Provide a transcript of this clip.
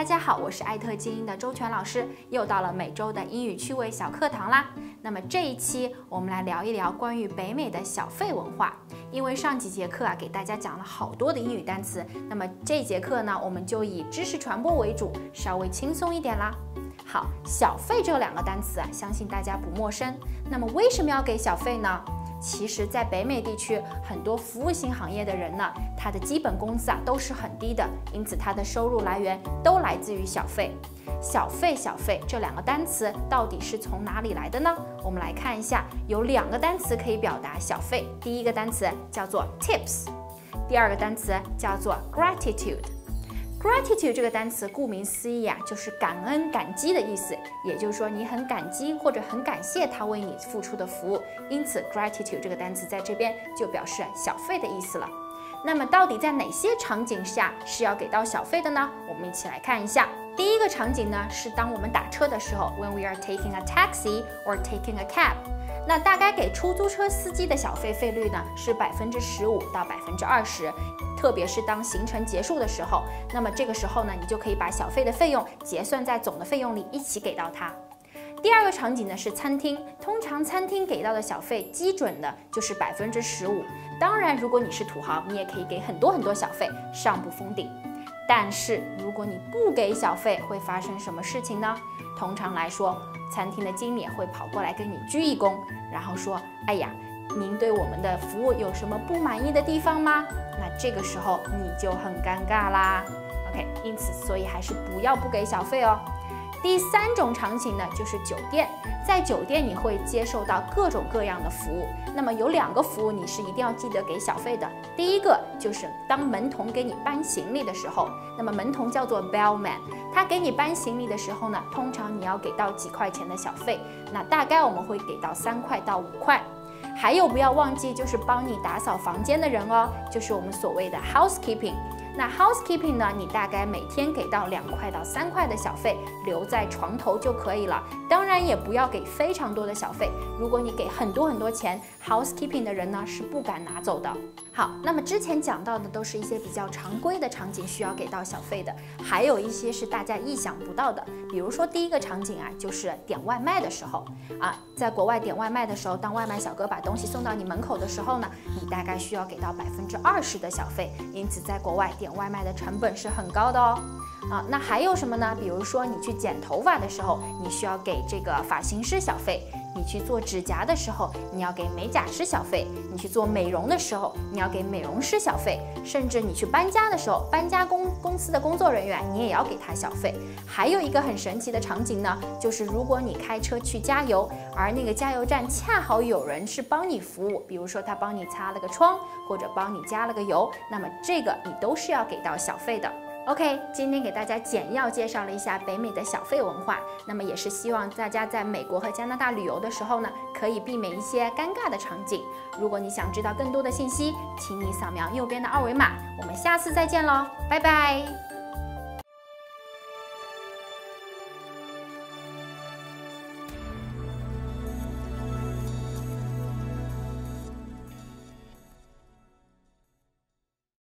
大家好，我是艾特精英的周全老师，又到了每周的英语趣味小课堂啦。那么这一期我们来聊一聊关于北美的小费文化。因为上几节课啊，给大家讲了好多的英语单词，那么这节课呢，我们就以知识传播为主，稍微轻松一点啦。好，小费这两个单词啊，相信大家不陌生。那么为什么要给小费呢？其实，在北美地区，很多服务型行业的人呢，他的基本工资啊都是很低的，因此他的收入来源都来自于小费。小费、小费这两个单词到底是从哪里来的呢？我们来看一下，有两个单词可以表达小费。第一个单词叫做 tips，第二个单词叫做 gratitude。Gratitude 这个单词，顾名思义啊，就是感恩、感激的意思。也就是说，你很感激或者很感谢他为你付出的服务。因此，Gratitude 这个单词在这边就表示小费的意思了。那么，到底在哪些场景下是要给到小费的呢？我们一起来看一下。第一个场景呢，是当我们打车的时候，When we are taking a taxi or taking a cab。那大概给出租车司机的小费费率呢，是百分之十五到百分之二十。特别是当行程结束的时候，那么这个时候呢，你就可以把小费的费用结算在总的费用里一起给到他。第二个场景呢是餐厅，通常餐厅给到的小费基准的就是百分之十五。当然，如果你是土豪，你也可以给很多很多小费，上不封顶。但是如果你不给小费，会发生什么事情呢？通常来说，餐厅的经理会跑过来跟你鞠一躬，然后说：“哎呀。”您对我们的服务有什么不满意的地方吗？那这个时候你就很尴尬啦。OK，因此所以还是不要不给小费哦。第三种场景呢，就是酒店，在酒店你会接受到各种各样的服务。那么有两个服务你是一定要记得给小费的。第一个就是当门童给你搬行李的时候，那么门童叫做 bellman，他给你搬行李的时候呢，通常你要给到几块钱的小费，那大概我们会给到三块到五块。还有不要忘记，就是帮你打扫房间的人哦，就是我们所谓的 housekeeping。那 housekeeping 呢？你大概每天给到两块到三块的小费，留在床头就可以了。当然也不要给非常多的小费。如果你给很多很多钱，housekeeping 的人呢是不敢拿走的。好，那么之前讲到的都是一些比较常规的场景需要给到小费的，还有一些是大家意想不到的。比如说第一个场景啊，就是点外卖的时候啊，在国外点外卖的时候，当外卖小哥把东西送到你门口的时候呢，你大概需要给到百分之二十的小费。因此在国外点。外卖的成本是很高的哦，啊，那还有什么呢？比如说你去剪头发的时候，你需要给这个发型师小费；你去做指甲的时候，你要给美甲师小费；你去做美容的时候，你要给美容师小费；甚至你去搬家的时候，搬家公公司的工作人员你也要给他小费。还有一个很神奇的场景呢，就是如果你开车去加油，而那个加油站恰好有人是帮你服务，比如说他帮你擦了个窗，或者帮你加了个油，那么这个你都是要给到小费的。OK，今天给大家简要介绍了一下北美的小费文化，那么也是希望大家在美国和加拿大旅游的时候呢，可以避免一些尴尬的场景。如果你想知道更多的信息，请你扫描右边的二维码。我们下次再见喽，拜拜。